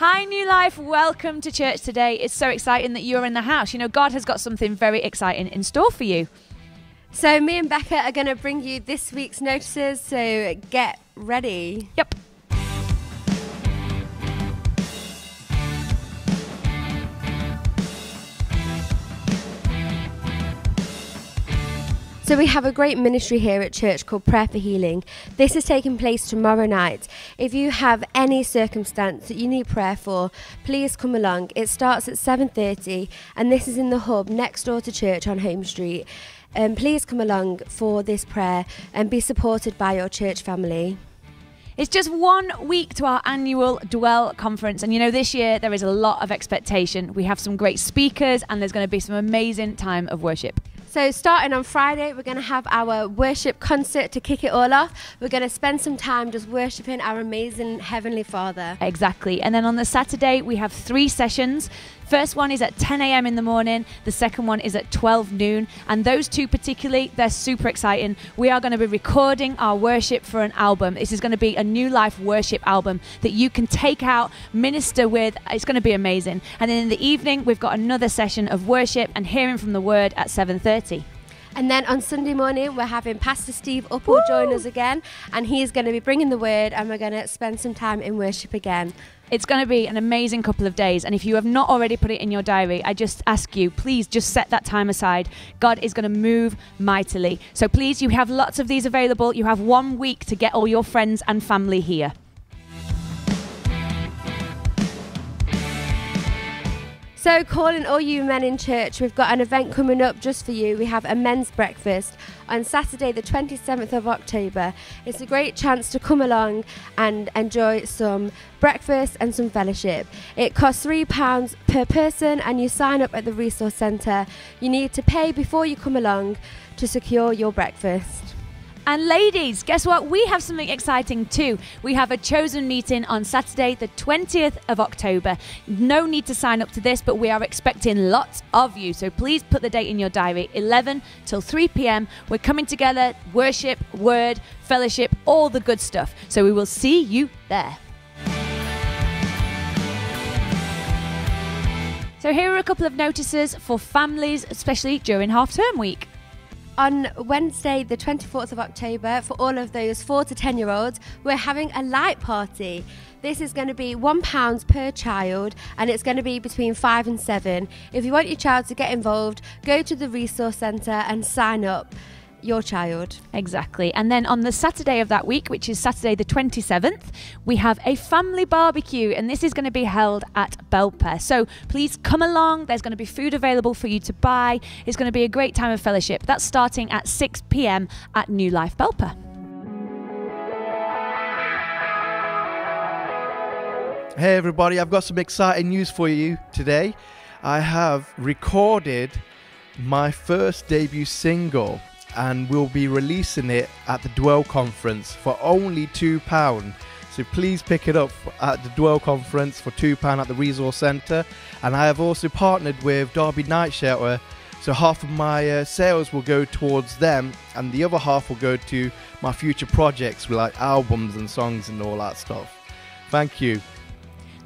Hi, New Life. Welcome to church today. It's so exciting that you're in the house. You know, God has got something very exciting in store for you. So, me and Becca are going to bring you this week's notices, so get ready. Yep. So, we have a great ministry here at church called Prayer for Healing. This is taking place tomorrow night. If you have any circumstance that you need prayer for, please come along. It starts at 7:30 and this is in the hub next door to church on Home Street. Um, please come along for this prayer and be supported by your church family. It's just one week to our annual Dwell conference. And you know, this year there is a lot of expectation. We have some great speakers, and there's going to be some amazing time of worship. So, starting on Friday, we're going to have our worship concert to kick it all off. We're going to spend some time just worshiping our amazing Heavenly Father. Exactly. And then on the Saturday, we have three sessions. First one is at 10 a.m. in the morning, the second one is at 12 noon. And those two, particularly, they're super exciting. We are going to be recording our worship for an album. This is going to be a new life worship album that you can take out, minister with. It's going to be amazing. And then in the evening, we've got another session of worship and hearing from the word at 7:30. And then on Sunday morning, we're having Pastor Steve Uppal join us again, and he's going to be bringing the word, and we're going to spend some time in worship again. It's going to be an amazing couple of days. And if you have not already put it in your diary, I just ask you, please just set that time aside. God is going to move mightily. So please, you have lots of these available. You have one week to get all your friends and family here. So, calling all you men in church, we've got an event coming up just for you. We have a men's breakfast on Saturday, the 27th of October. It's a great chance to come along and enjoy some breakfast and some fellowship. It costs £3 per person, and you sign up at the Resource Centre. You need to pay before you come along to secure your breakfast. And ladies, guess what? We have something exciting too. We have a chosen meeting on Saturday, the 20th of October. No need to sign up to this, but we are expecting lots of you. So please put the date in your diary 11 till 3 p.m. We're coming together, worship, word, fellowship, all the good stuff. So we will see you there. So here are a couple of notices for families, especially during half term week on Wednesday, the 24th of October, for all of those 4 to 10 year olds, we're having a light party. This is going to be £1 per child and it's going to be between 5 and 7. If you want your child to get involved, go to the Resource Centre and sign up your child. Exactly. And then on the Saturday of that week, which is Saturday the 27th, we have a family barbecue, and this is going to be held at Belper. So please come along. There's going to be food available for you to buy. It's going to be a great time of fellowship. That's starting at 6 p.m. at New Life Belper. Hey, everybody, I've got some exciting news for you today. I have recorded my first debut single and we'll be releasing it at the Dwell Conference for only £2. So please pick it up at the Dwell Conference for £2 at the Resource Centre. And I have also partnered with Derby Night Shelter. So half of my uh, sales will go towards them, and the other half will go to my future projects like albums and songs and all that stuff. Thank you.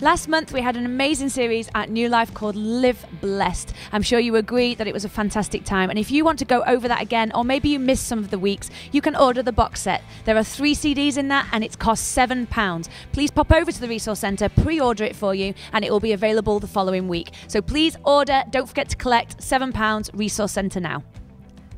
Last month, we had an amazing series at New Life called Live Blessed. I'm sure you agree that it was a fantastic time. And if you want to go over that again, or maybe you missed some of the weeks, you can order the box set. There are three CDs in that, and it's cost £7. Please pop over to the Resource Centre, pre order it for you, and it will be available the following week. So please order, don't forget to collect £7 Resource Centre now.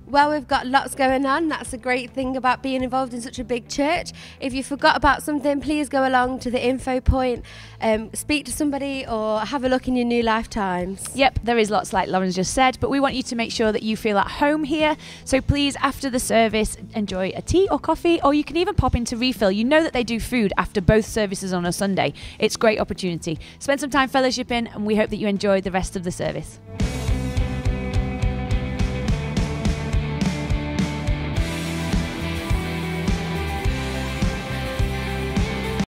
Well, we've got lots going on. That's a great thing about being involved in such a big church. If you forgot about something, please go along to the info point, um, speak to somebody, or have a look in your new lifetimes. Yep, there is lots, like Lauren's just said, but we want you to make sure that you feel at home here. So please, after the service, enjoy a tea or coffee, or you can even pop in to refill. You know that they do food after both services on a Sunday. It's great opportunity. Spend some time fellowshipping, and we hope that you enjoy the rest of the service.